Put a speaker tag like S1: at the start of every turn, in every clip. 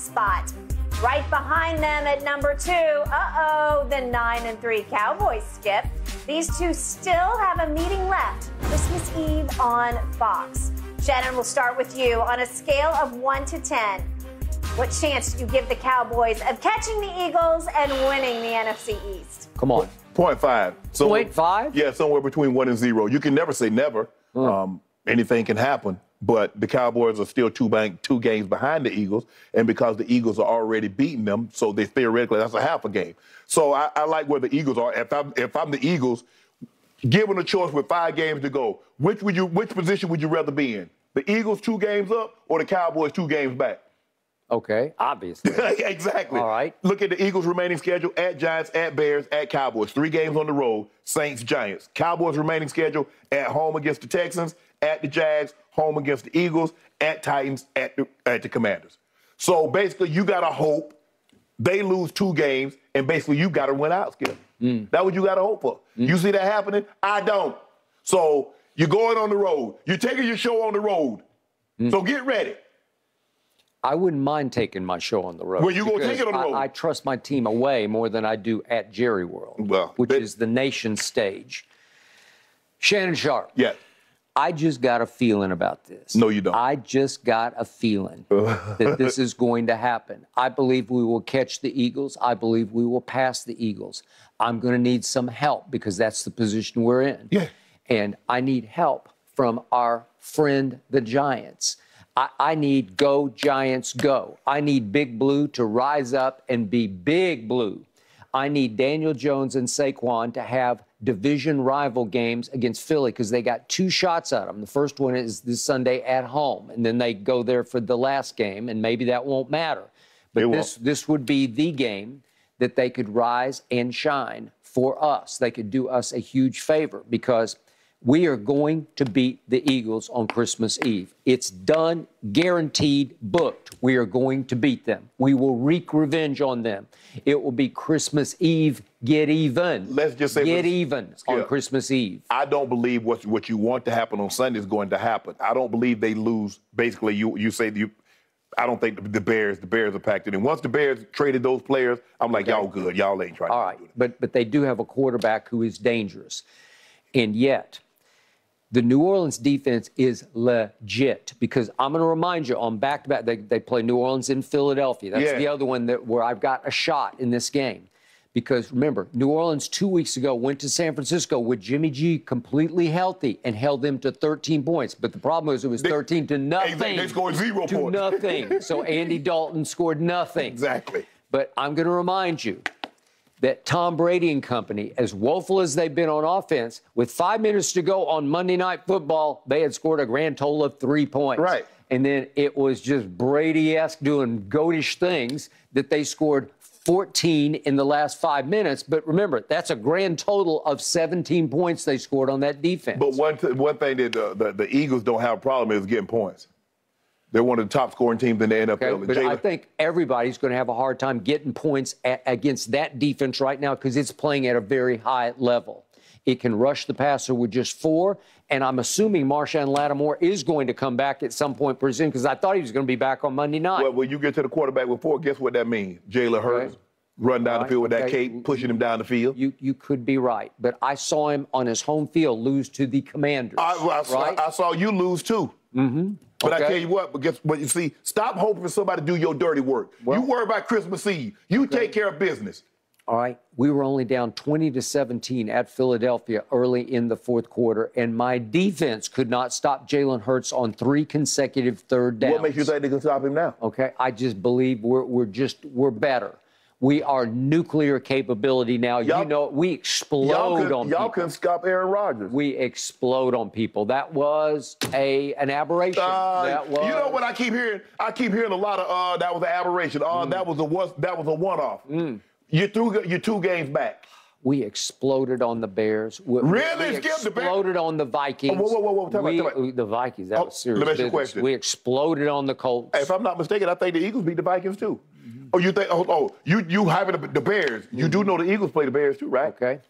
S1: spot. Right behind them at number two, uh oh, the 9 and 3 Cowboys skip. These two still have a meeting left Christmas Eve on Fox. Shannon, we'll start with you. On a scale of 1 to 10, what chance do you give the Cowboys of catching the Eagles and winning the NFC East?
S2: Come on.
S3: Point five. So,
S2: Point five?
S3: Yeah, somewhere between one and zero. You can never say never. Um, anything can happen. But the Cowboys are still two bank, two games behind the Eagles, and because the Eagles are already beating them, so they theoretically that's a half a game. So I, I like where the Eagles are. If I'm if I'm the Eagles, given a choice with five games to go, which would you which position would you rather be in? The Eagles two games up or the Cowboys two games back?
S2: Okay, obviously.
S3: exactly.
S2: All right.
S3: Look at the Eagles' remaining schedule at Giants, at Bears, at Cowboys. Three games on the road, Saints, Giants. Cowboys' remaining schedule at home against the Texans, at the Jags, home against the Eagles, at Titans, at the, at the Commanders. So basically, you got to hope they lose two games, and basically, you got to win out, Skip. Mm. That's what you got to hope for. Mm. You see that happening? I don't. So you're going on the road. You're taking your show on the road. Mm. So get ready.
S2: I wouldn't mind taking my show on the road.
S3: Well, you gonna take it on the
S2: I-
S3: road.
S2: I, trust my team away more than I do at Jerry World,
S3: Well,
S2: which
S3: they-
S2: is the nation stage. Shannon Sharpe.
S3: Yeah.
S2: I just got a feeling about this.
S3: No, you don't.
S2: I just got a feeling that this is going to happen. I believe we will catch the Eagles. I believe we will pass the Eagles. I'm going to need some help because that's the position we're in.
S3: Yeah.
S2: And I need help from our friend, the Giants. I, I need go, Giants, go. I need Big Blue to rise up and be Big Blue. I need Daniel Jones and Saquon to have division rival games against Philly because they got two shots at them. The first one is this Sunday at home, and then they go there for the last game, and maybe that won't matter. But
S3: It won't.
S2: this this would be the game that they could rise and shine for us. They could do us a huge favor because we are going to beat the Eagles on Christmas Eve. It's done, guaranteed, booked. We are going to beat them. We will wreak revenge on them. It will be Christmas Eve, get even.
S3: Let's just say
S2: get even on
S3: Yeah.
S2: Christmas Eve.
S3: I don't believe what what you want to happen on Sunday is going to happen. I don't believe they lose. Basically, you you say you. I don't think the, Bears the Bears are packed in. And once the Bears traded those players, I'm like y'all good. Y'all ain't trying
S2: All right, but but they do have a quarterback who is dangerous, and yet the New Orleans defense is legit. Because I'm going to remind you on back to back, they they play New Orleans in Philadelphia. That's
S3: Yeah.
S2: the other one that where I've got a shot in this game. Because remember, New Orleans two weeks ago went to San Francisco with Jimmy G completely healthy and held them to 13 points. But the problem is it was 13 to nothing.
S3: Exactly. They scored zero
S2: to
S3: points.
S2: nothing. So Andy Dalton scored nothing.
S3: Exactly.
S2: But I'm going to remind you that Tom Brady and company, as woeful as they've been on offense, with five minutes to go on Monday Night Football, they had scored a grand total of three points.
S3: Right.
S2: And then it was just Brady esque doing goatish things that they scored 14 in the last five minutes. But remember, that's a grand total of 17 points they scored on that defense.
S3: But one th- one thing that uh, the, the, the Eagles don't have a problem is getting points. They're one of the top scoring teams in the NFL.
S2: Okay, but I think everybody's going to have a hard time getting points against that defense right now because it's playing at a very high level. It can rush the passer with just four, and I'm assuming Marshon Lattimore is going to come back at some point pretty soon because I thought he was going to be back on Monday night.
S3: well, when you get to the quarterback with four, guess what that means? Jalen Hurts run down
S2: All
S3: the field with that cape, pushing him down the field.
S2: you you could be right, but I saw him on his home field lose to the Commanders.
S3: I, I, saw,
S2: right?
S3: I saw you lose too. Mm-hmm. But I tell you what, but guess what? You see, stop hoping for somebody to do your dirty work. you worry about Christmas Eve. You take care of business.
S2: All right. We were only down 20 to 17 at Philadelphia early in the fourth quarter, and my defense could not stop Jalen Hurts on three consecutive third downs.
S3: What makes you think they can stop him now?
S2: Okay. I just believe we're, we're just, we're better. We are nuclear capability now.
S3: Y'all-
S2: you know, we
S3: Y'all,
S2: explode
S3: could,
S2: on
S3: y'all
S2: people.
S3: couldn't stop Aaron Rodgers.
S2: we explode on people. That was a an aberration.
S3: Uh,
S2: that was,
S3: You know what I keep hearing? I keep hearing a lot of uh, that was an aberration. Uh,
S2: Mm.
S3: that was a was that was a one off. You threw you two games back.
S2: We exploded on the Bears. We,
S3: Really?
S2: We
S3: Skip the Bears?
S2: exploded on the Vikings.
S3: Oh, whoa, whoa, whoa, out,
S2: We-
S3: time out.
S2: The Vikings. That
S3: Oh,
S2: was serious
S3: let me ask you a question.
S2: We exploded on the Colts.
S3: If I'm not mistaken, I think the Eagles beat the Vikings too. Mm-hmm. Oh, you think? Oh, oh you you hyping the, the Bears? You do mm-hmm. know the Eagles play the Bears too, right?
S2: Okay.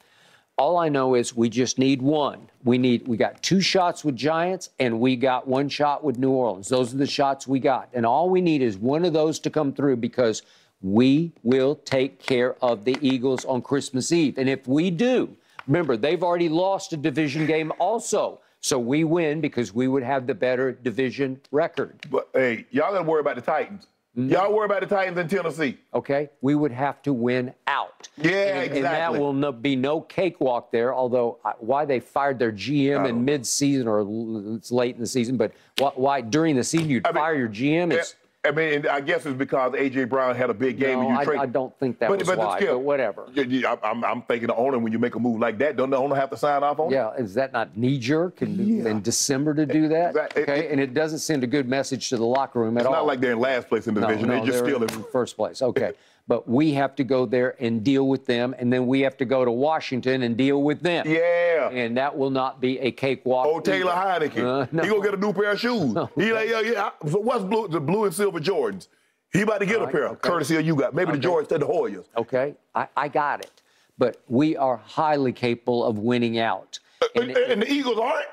S2: all I know is we just need one. We need we got two shots with Giants and we got one shot with New Orleans. Those are the shots we got. And all we need is one of those to come through because we will take care of the Eagles on Christmas Eve. And if we do, remember they've already lost a division game also. So we win because we would have the better division record.
S3: But hey, y'all gotta worry about the Titans.
S2: Mm-hmm.
S3: Y'all worry about the Titans in Tennessee.
S2: Okay, we would have to win out.
S3: Yeah,
S2: and, and that will no, be no cakewalk there. Although uh, why they fired their GM in mid-season or it's late in the season, but why, why during the season you'd
S3: I mean,
S2: fire your GM? It's,
S3: I mean, and I guess it's because AJ Brown had a big game
S2: no,
S3: and you
S2: I,
S3: trade.
S2: I don't think that was why.
S3: Skip,
S2: but whatever.
S3: I- I'm, I'm thinking the owner when you make a move like that, don't the owner have to sign off on it?
S2: Yeah, is that not knee jerk in,
S3: Yeah.
S2: in December to do that?
S3: Exactly.
S2: Okay, and it doesn't send a good message to the locker room at
S3: It's
S2: all.
S3: not like they're in last place in the
S2: No,
S3: division.
S2: no,
S3: they're just
S2: they're
S3: still
S2: in first place. Okay. But we have to go there and deal with them, and then we have to go to Washington and deal with them.
S3: Yeah.
S2: And that will not be a cakewalk.
S3: Oh, Taylor
S2: either.
S3: Heinicke.
S2: Uh, no.
S3: He gonna get a new pair of shoes. He like, yeah, yeah. So what's blue? The blue and silver Jordans. He about to get
S2: All
S3: a pair,
S2: okay.
S3: courtesy of you guys. Maybe the Jordans to the Hoyas.
S2: Okay, I, I got it. But we are highly capable of winning out.
S3: And,
S2: And-
S3: and the Eagles aren't.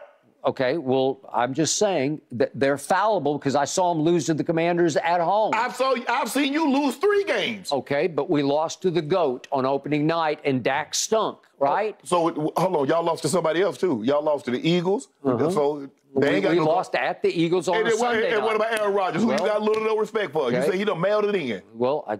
S2: Okay, well, I'm just saying that they're fallible because I saw them lose to the Commanders at home.
S3: I've saw I've seen you lose three games.
S2: Okay, but we lost to the GOAT on opening night, and Dak stunk, right?
S3: So hold on, y'all lost to somebody else too. Y'all lost to the Eagles. Mm-hmm. So they
S2: we
S3: ain't got
S2: we
S3: no-
S2: lost at the Eagles on
S3: And,
S2: a
S3: then what,
S2: Sunday
S3: and what about Aaron Rodgers, who you got little no respect for? You
S2: Okay.
S3: say he done mailed it in.
S2: Well, I,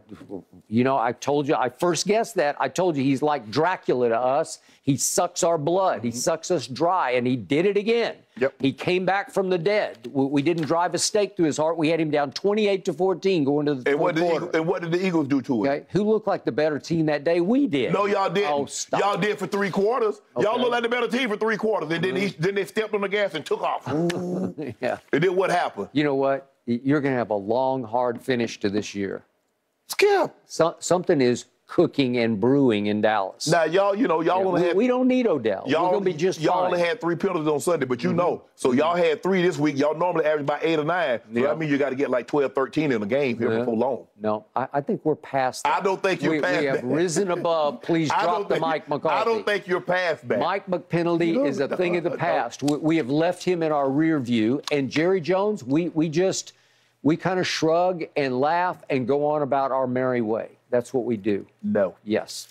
S2: you know, I told you, I first guessed that. I told you he's like Dracula to us. He sucks our blood. He mm-hmm. sucks us dry, and he did it again.
S3: Mm-hmm. Yep.
S2: He came back from the dead. We, we didn't drive a stake through his heart. We had him down 28 to 14 going to the
S3: And what,
S2: quarter.
S3: Eagles, and what did the Eagles do to him?
S2: Okay, who looked like the better team that day? We did.
S3: No, y'all didn't.
S2: Oh, stop.
S3: Y'all did for three quarters. Y'all
S2: Okay. Mm-hmm.
S3: looked like the better team for three quarters, and then, he, then they stepped on the gas and took off.
S2: yeah.
S3: and then what happened?
S2: You know what? You're going to have a long, hard finish to this year.
S3: Skip.
S2: So, something is cooking and brewing in Dallas.
S3: Now y'all, you know, y'all only
S2: we,
S3: had
S2: we don't need Odell.
S3: y'all
S2: We're to be just
S3: y'all
S2: fine. Mm-hmm.
S3: only had three penalties on Sunday, but you mm-hmm. know, so y'all mm-hmm. had three this week. Y'all normally average about eight or nine. So
S2: Yeah.
S3: that means you got to get like 12, 13 in a game here
S2: Yeah.
S3: before long.
S2: No, I, I think we're past
S3: I don't think you're
S2: we,
S3: past
S2: We have
S3: that.
S2: risen above. Please drop the Mike McCarthy.
S3: I don't think you're past that.
S2: Mike McPenalty
S3: No,
S2: is a
S3: no,
S2: thing of the
S3: no.
S2: past. We, we have left him in our rear view. And Jerry Jones, we, we just, we kind of shrug and laugh and go on about our merry way. That's what we do.
S3: No.
S2: Yes.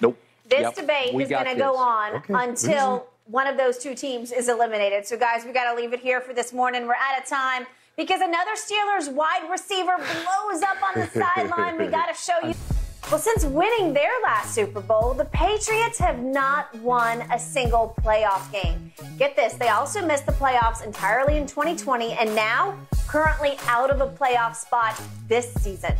S3: Nope.
S1: This
S2: Yep,
S1: debate
S2: we
S1: is going to go on
S3: Okay,
S1: until mm-hmm. one of those two teams is eliminated. So, guys, we got to leave it here for this morning. We're out of time because another Steelers wide receiver blows up on the sideline. We got to show you. Well, since winning their last Super Bowl, the Patriots have not won a single playoff game. Get this, they also missed the playoffs entirely in 2020 and now currently out of a playoff spot this season.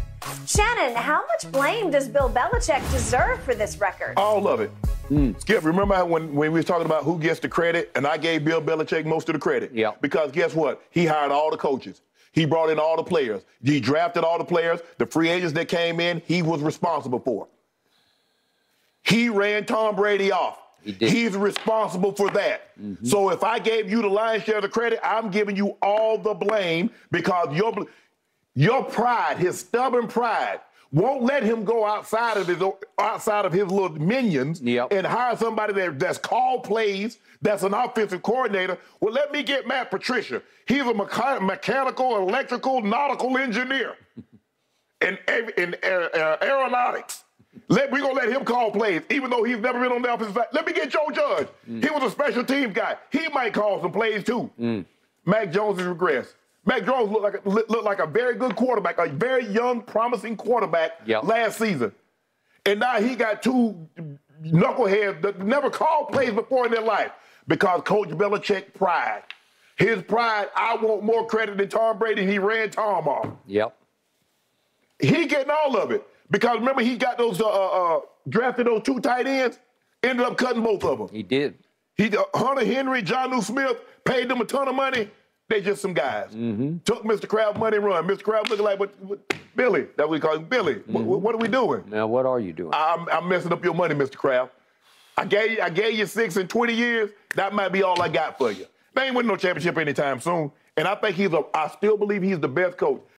S1: Shannon, how much blame does Bill Belichick deserve for this record?
S3: All of it. Hmm. Skip, remember when, when we were talking about who gets the credit, and I gave Bill Belichick most of the credit?
S2: Yeah.
S3: Because guess what? He hired all the coaches. He brought in all the players. He drafted all the players. The free agents that came in, he was responsible for. He ran Tom Brady off.
S2: He did.
S3: He's responsible for that. Mm-hmm. So if I gave you the lion's share of the credit, I'm giving you all the blame because your your pride, his stubborn pride, won't let him go outside of his outside of his little minions
S2: Yep.
S3: and hire somebody that, that's called plays, that's an offensive coordinator. Well, let me get Matt Patricia. He's a mecha- mechanical, electrical, nautical engineer in, in uh, uh, aeronautics. Let we gonna let him call plays, even though he's never been on the offensive side. Let me get Joe Judge. He was a special teams guy. He might call some plays too. Mac Jones has regressed. Mac Jones looked like a, looked like a very good quarterback, a very young, promising quarterback
S2: Yep.
S3: last season, and now he got two knuckleheads that never called plays before in their life because Coach Belichick pride. His pride, I want more credit than Tom Brady. He ran Tom off.
S2: Yep.
S3: He getting all of it because remember he got those uh, uh, uh, drafted those two tight ends, ended up cutting both of them.
S2: He did.
S3: He uh, Hunter Henry, Jonnu Smith paid them a ton of money. They just some guys. Mm-hmm. Took Mr. Kraft money run. Mr. Kraft looking like what, what Billy. That we call him Billy. What, mm-hmm. what are we doing?
S2: Now, what are you doing?
S3: I'm, I'm messing up your money, Mr. Kraft. I gave you, I gave you six in 20 years. That might be all I got for you. They ain't winning no championship anytime soon. And I think he's a. I still believe he's the best coach.